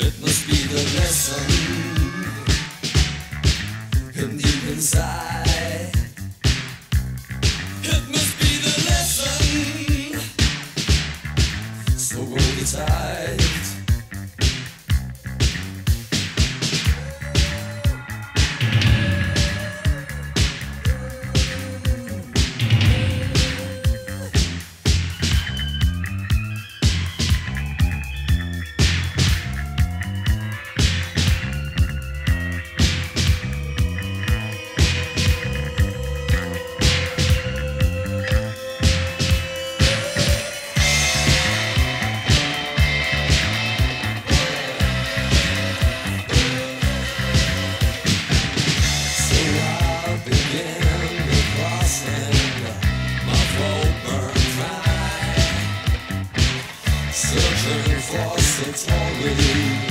It must be the lesson hidden deep inside. It must be the lesson. So hold it tight. Searching for Satori.